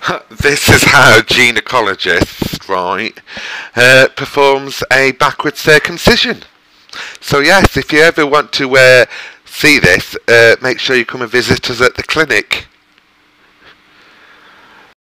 this is how gynaecologists, right, uh, performs a backward circumcision. So yes, if you ever want to uh, see this, uh, make sure you come and visit us at the clinic.